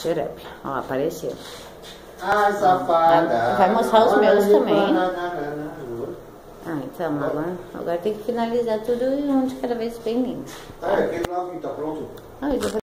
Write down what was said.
Xerep. Ó, apareceu. Ai, safada. Vai- mostrar os meus também. Ah, então, agora, agora tem que finalizar tudo um de cada vez bem lindo. Ah, aquele lá que tá pronto. Ah,